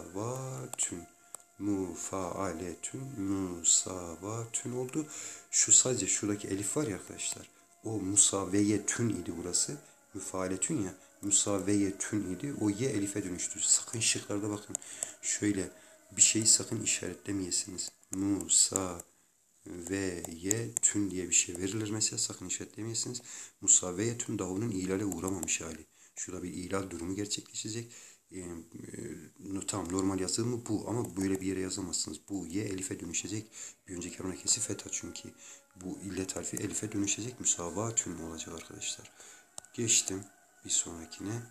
Speaker 1: Mufaaletün, musavatün oldu. Şu sadece şuradaki elif var ya arkadaşlar. O musaveyetün idi burası. Müfaaletün ya. Musaveyetün idi. O ye elife dönüştü. Sakın şıklarda bakın. Şöyle bir şeyi sakın işaretlemeyesiniz. Musa ve ye tün diye bir şey verilir mesela sakın işaretlemeyesiniz. Musa ve ye tün davulun ilale uğramamış hali. Şurada bir ilal durumu gerçekleşecek. E, tam normal yazımı bu ama böyle bir yere yazamazsınız. Bu ye elife dönüşecek. Bir önceki örnekesi feta çünkü bu illet harfi elife dönüşecek. Müsavatün olacak arkadaşlar. Geçtim bir sonrakine.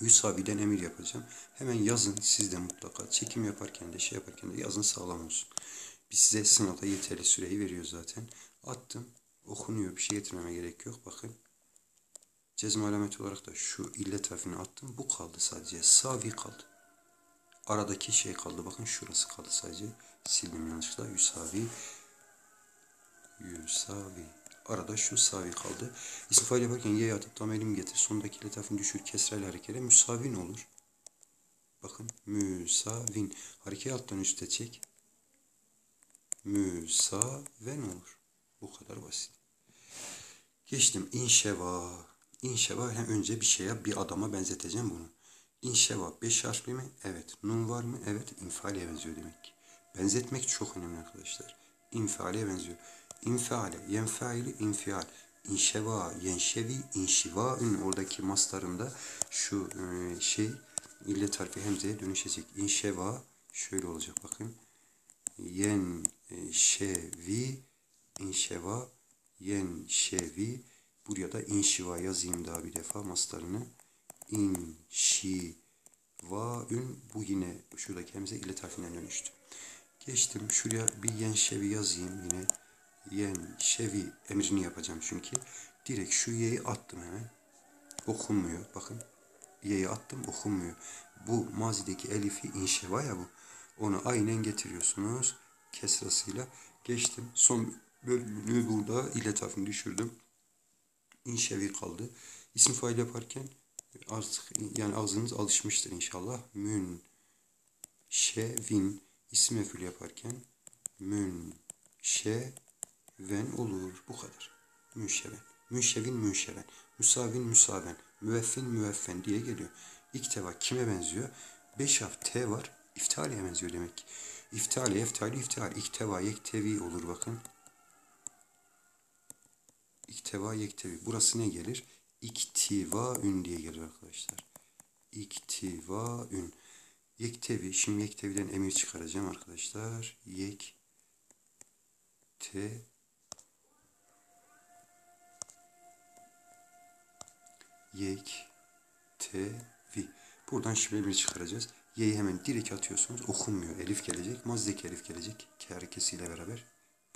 Speaker 1: Yusavi'den emir yapacağım. Hemen yazın siz de mutlaka. Çekim yaparken de şey yaparken de yazın sağlam olsun. Biz size sınavda yeterli süreyi veriyor zaten. Attım. Okunuyor. Bir şey getirmeme gerek yok. Bakın. Cezme alameti olarak da şu illet harfini attım. Bu kaldı sadece. Savi kaldı. Aradaki şey kaldı. Bakın şurası kaldı sadece. Sildim yanlışlıkla. Yusavi. Yusavi. Arada şu savi kaldı. İsim fail yaparken ye atıp tam elim getir. Sondaki letafını düşür. Kesrel harekete müsavin olur. Bakın. Müsavin. Harekeyi alttan üste çek. Müsaven olur. Bu kadar basit. Geçtim. İnşeva. İnşeva hem önce bir şeye bir adama benzeteceğim bunu. İnşeva beş harfli mi? Evet. Nun var mı? Evet. İnfaliye benziyor demek ki. Benzetmek çok önemli arkadaşlar. İnfaliye benziyor. İnfiale, yenfaili, infial. İnşeva, yenşevi, inşivaün oradaki mastarında şu e, şey illet harfi hemzeye dönüşecek. İnşeva şöyle olacak bakın. Yen şevi, inşeva, yen şevi. Buraya da inşiva yazayım daha bir defa mastarını. İnşivaün bu yine şuradaki hemze illet harfinden dönüştü. Geçtim şuraya bir yen şevi yazayım yine yen şevi emrini yapacağım çünkü. Direkt şu ye'yi attım hemen. Okunmuyor. Bakın. Ye'yi attım okunmuyor. Bu mazideki elifi inşeva ya bu. Onu aynen getiriyorsunuz. Kesrasıyla. Geçtim. Son bölümü burada illet harfini düşürdüm. İnşevi kaldı. İsim fail yaparken artık yani ağzınız alışmıştır inşallah. Mün şevin İsim mef'ul yaparken mün şe ven olur. Bu kadar. Münşeven. Münşevin münşeven. Müsavin müsaven. Müeffin müeffen diye geliyor. İkteva kime benziyor? Beş harf T var. İftaliye benziyor demek ki. İftali, eftali, iftihal. İkteva, yektevi olur bakın. İkteva, yektevi. Burası ne gelir? İktiva ün diye gelir arkadaşlar. İktiva ün. Yektevi. Şimdi yekteviden emir çıkaracağım arkadaşlar. Yek te yek tevi. Buradan şimdi emir çıkaracağız. Y'yi hemen direkt atıyorsunuz. Okunmuyor. Elif gelecek. Mazdeki elif gelecek. K harekesiyle beraber.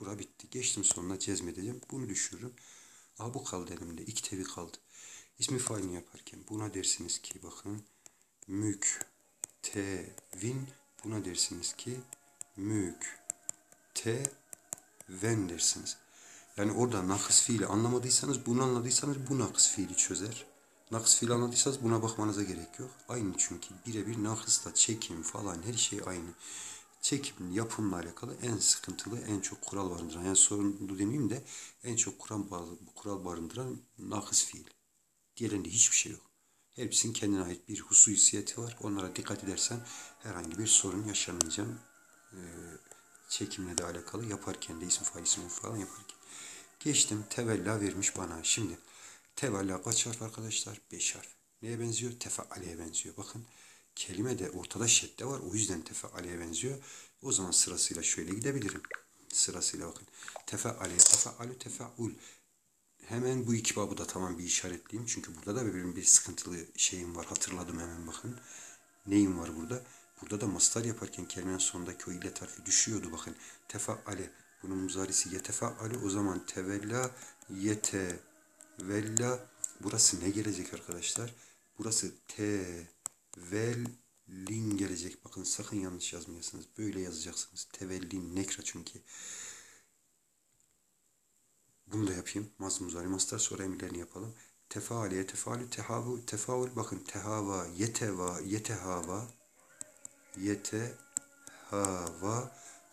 Speaker 1: Bura bitti. Geçtim sonuna cezmedeceğim. Bunu düşürürüm. Aha bu kaldı elimde. İki tevi kaldı. İsmi failini yaparken buna dersiniz ki bakın mük tevin buna dersiniz ki mük te ven dersiniz. Yani orada nakıs fiili anlamadıysanız bunu anladıysanız bu nakıs fiili çözer. Nakıs fiili anladıysanız buna bakmanıza gerek yok. Aynı çünkü birebir nakısla çekim falan her şey aynı. Çekim yapımla alakalı en sıkıntılı, en çok kural barındıran, yani sorunlu demeyeyim de en çok kural, kural barındıran nakıs fiil. Diğerinde hiçbir şey yok. Hepsinin kendine ait bir hususiyeti var. Onlara dikkat edersen herhangi bir sorun yaşamayacağım. Ee, çekimle de alakalı yaparken de isim fail isim falan yaparken. Geçtim tevella vermiş bana. Şimdi tevella kaç harf arkadaşlar? Beş harf. Neye benziyor? Tefealeye benziyor. Bakın kelime de ortada şedde var. O yüzden tefealeye benziyor. O zaman sırasıyla şöyle gidebilirim. Sırasıyla bakın. Tefealeye, tefealü, tefeul. Hemen bu iki babı da tamam bir işaretleyeyim. Çünkü burada da benim bir sıkıntılı şeyim var. Hatırladım hemen bakın. Neyim var burada? Burada da mastar yaparken kelimenin sonundaki o illet harfi düşüyordu bakın. Tefaale. Bunun muzarisi yetefaale. O zaman tevella yetevella. Burası ne gelecek arkadaşlar? Burası tevellin gelecek. Bakın sakın yanlış yazmayasınız. Böyle yazacaksınız. Tevellin nekra çünkü. Bunu da yapayım. Maz muzari mastar sonra emirlerini yapalım. Tefaali, yetefali, tehavu, tefaul. Bakın tehava, yeteva, yetehava, yetehava.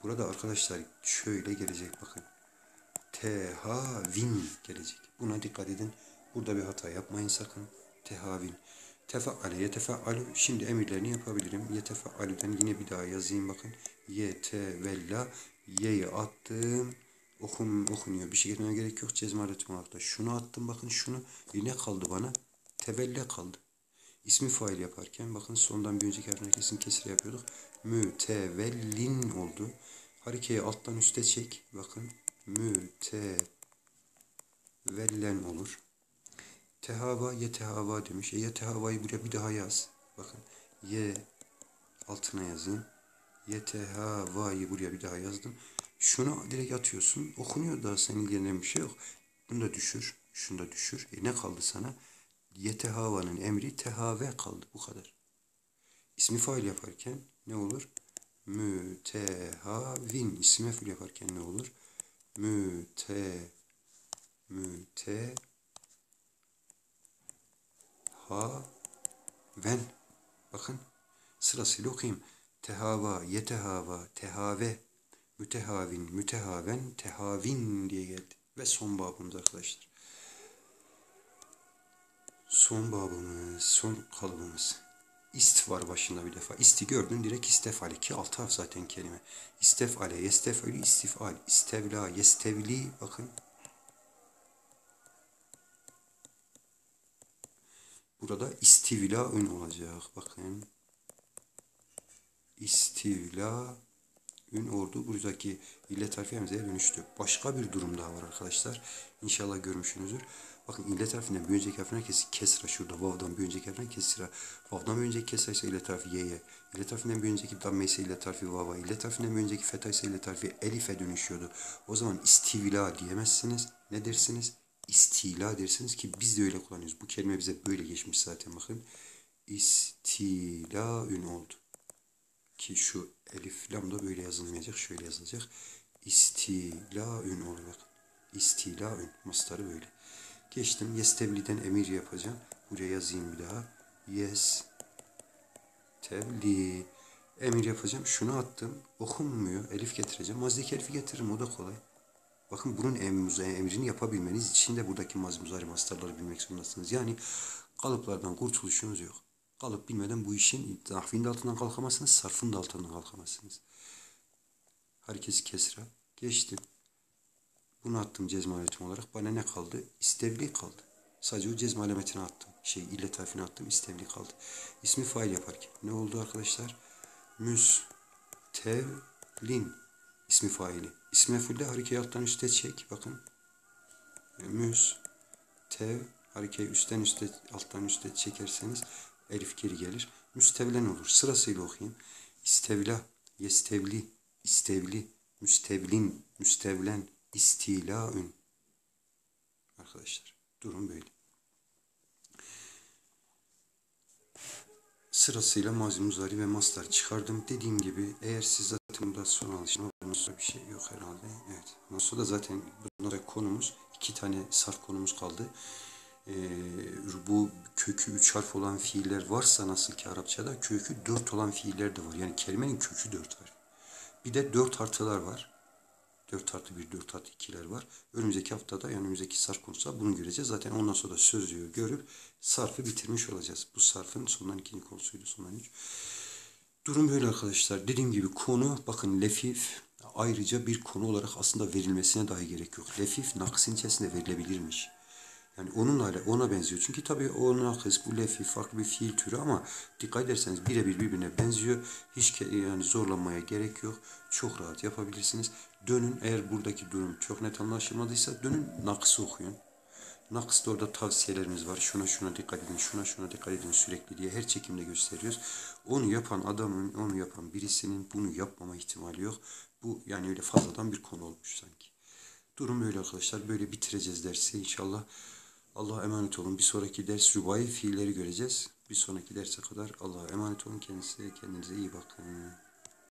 Speaker 1: Burada arkadaşlar şöyle gelecek bakın. Tehavin gelecek. Buna dikkat edin. Burada bir hata yapmayın sakın. Tehavin. Tefeale, yetefealu. Şimdi emirlerini yapabilirim. Yetefealu'dan yine bir daha yazayım bakın. Yetevella. Y'yi attım okum, okunuyor. Bir şey getirmeye gerek yok. Cezme aleti olarak da şunu attım. Bakın şunu. E ne kaldı bana? Tevelle kaldı. İsmi fail yaparken bakın sondan bir önceki harfine kesin kesir yapıyorduk. Mütevellin oldu. Harekeyi alttan üste çek. Bakın. Mütevellen olur. Tehava yetehava demiş. E yetehavayı buraya bir daha yaz. Bakın. Ye altına yazayım. Yetehavayı buraya bir daha yazdım. Şunu direkt atıyorsun. Okunuyor da senin ilgilenen bir şey yok. Bunu da düşür. Şunu da düşür. E ne kaldı sana? Yetehavanın emri tehave kaldı. Bu kadar. İsmi fail yaparken ne olur? Mütehavin. İsmi meful yaparken ne olur? Müte müte ha ven. Bakın sırasıyla okuyayım. Tehava, yetehava, tehave, mütehavin, mütehaven, tehavin diye geldi. Ve son babımız arkadaşlar. Son babımız, son kalıbımız. İst var başında bir defa. İsti gördün direkt istefali ki altı harf zaten kelime. İstefale, yestefali, istifal, istevla, yestevli bakın. Burada istivla ün olacak. Bakın. İstivla ün ordu buradaki illet harfi hemzeye dönüştü. Başka bir durum daha var arkadaşlar. İnşallah görmüşsünüzdür. Bakın illet harfinden bir önceki harfine kes kesra şurada. Vav'dan bir önceki harfine kesra. Vav'dan bir önceki kesra ise illet harfi y'ye. İllet harfinden bir önceki damme ise illet harfi vava. İllet harfinden bir önceki feta ise illet harfi elife dönüşüyordu. O zaman istivla diyemezsiniz. Ne dersiniz? İstila dersiniz ki biz de öyle kullanıyoruz. Bu kelime bize böyle geçmiş zaten bakın. İstila ün oldu. Ki şu elif lam da böyle yazılmayacak. Şöyle yazılacak. İstila ün olur bak. İstila ün. Mastarı böyle. Geçtim. Yestevli'den emir yapacağım. Buraya yazayım bir daha. Yes. Tevli. Emir yapacağım. Şunu attım. Okunmuyor. Elif getireceğim. Mazdaki elifi getiririm. O da kolay. Bakın bunun em- emrini yapabilmeniz için de buradaki mazmuzari mastarları bilmek zorundasınız. Yani kalıplardan kurtuluşunuz yok. Kalıp bilmeden bu işin nahvinin altından kalkamazsınız, sarfın da altından kalkamazsınız. Herkes kesra. Geçtim. Bunu attım cezme aletim olarak. Bana ne kaldı? İstevli kaldı. Sadece o cezme alametini attım. Şey illet harfini attım. İstevli kaldı. İsmi fail yaparken. Ne oldu arkadaşlar? Müstevlin. ismi faili. İsmi mefulde harekeyi alttan üste çek. Bakın. Müs. Tev. Harekeyi üstten üste alttan üste çekerseniz elif geri gelir. Müstevlen olur. Sırasıyla okuyayım. İstevla. Yestevli. İstevli. Müstevlin. Müstevlen. İstilaün. Arkadaşlar. Durum böyle. Sırasıyla mazi muzari ve mastar çıkardım. Dediğim gibi eğer siz burada son alışma sonra bir şey yok herhalde. Evet. Sonra da zaten bundan sonra konumuz iki tane sarf konumuz kaldı. Ee, bu kökü üç harf olan fiiller varsa nasıl ki Arapçada kökü dört olan fiiller de var. Yani kelimenin kökü dört harf. Bir de dört artılar var. 4 artı 1, 4 artı 2'ler var. Önümüzdeki haftada yani önümüzdeki sarf konusu bunu göreceğiz. Zaten ondan sonra da sözlüğü görüp sarfı bitirmiş olacağız. Bu sarfın sondan ikinci konusuydu sondan üç. Durum böyle arkadaşlar. Dediğim gibi konu bakın lefif ayrıca bir konu olarak aslında verilmesine dahi gerek yok. Lefif naksin içerisinde verilebilirmiş. Yani onunla ona benziyor. Çünkü tabii o nakıs, bu lefif farklı bir fiil türü ama dikkat ederseniz birebir birbirine benziyor. Hiç yani zorlanmaya gerek yok. Çok rahat yapabilirsiniz. Dönün eğer buradaki durum çok net anlaşılmadıysa dönün nakısı okuyun. Nakıs'ta orada tavsiyelerimiz var. Şuna şuna dikkat edin, şuna şuna dikkat edin sürekli diye her çekimde gösteriyoruz. Onu yapan adamın, onu yapan birisinin bunu yapmama ihtimali yok. Bu yani öyle fazladan bir konu olmuş sanki. Durum böyle arkadaşlar. Böyle bitireceğiz dersi inşallah. Allah'a emanet olun. Bir sonraki ders rubai fiilleri göreceğiz. Bir sonraki derse kadar Allah'a emanet olun. Kendinize, kendinize iyi bakın.